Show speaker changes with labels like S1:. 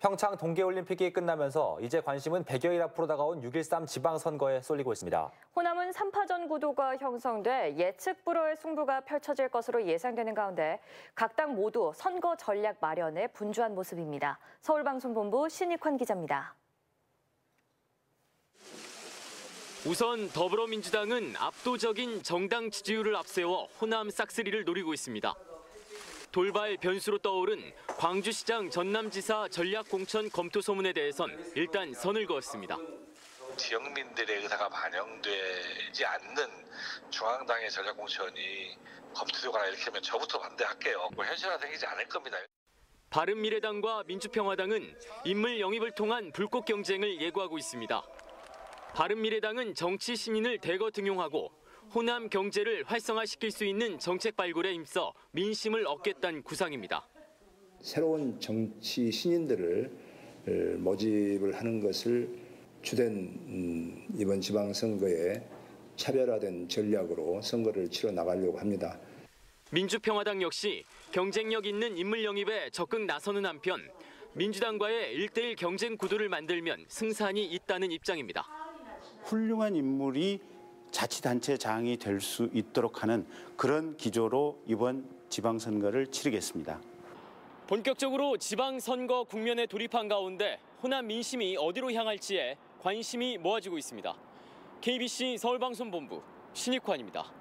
S1: 평창 동계올림픽이 끝나면서 이제 관심은 100여일 앞으로 다가온 6.13 지방선거에 쏠리고 있습니다.
S2: 호남은 3파전 구도가 형성돼 예측 불허의 승부가 펼쳐질 것으로 예상되는 가운데 각 당 모두 선거 전략 마련에 분주한 모습입니다. 서울방송본부 신익환 기자입니다.
S3: 우선 더불어민주당은 압도적인 정당 지지율을 앞세워 호남 싹쓸이를 노리고 있습니다. 돌발 변수로 떠오른 광주시장 전남지사 전략공천 검토 소문에 대해선 일단 선을 그었습니다.
S4: 지역민들의 의사가 반영되지 않는 중앙당의 전략공천이 검토되거나 이렇게 하면 저부터 반대할게요. 뭐 현실화 생기지 않을 겁니다.
S3: 바른미래당과 민주평화당은 인물 영입을 통한 불꽃 경쟁을 예고하고 있습니다. 바른미래당은 정치 신인을 대거 등용하고 호남 경제를 활성화시킬 수 있는 정책 발굴에 힘써 민심을 얻겠다는 구상입니다.
S5: 새로운 정치 신인들을 어, 모집을 하는 것을 주된 음, 이번 지방선거에 차별화된 전략으로 선거를 치러 나가려고 합니다.
S3: 민주평화당 역시 경쟁력 있는 인물 영입에 적극 나서는 한편 민주당과의 1대1 경쟁 구도를 만들면 승산이 있다는 입장입니다.
S6: 훌륭한 인물이 자치단체 장이 될 수 있도록 하는 그런 기조로 이번 지방선거를 치르겠습니다.
S3: 본격적으로 지방선거 국면에 돌입한 가운데 호남 민심이 어디로 향할지에 관심이 모아지고 있습니다. KBC 서울방송본부 신익환입니다.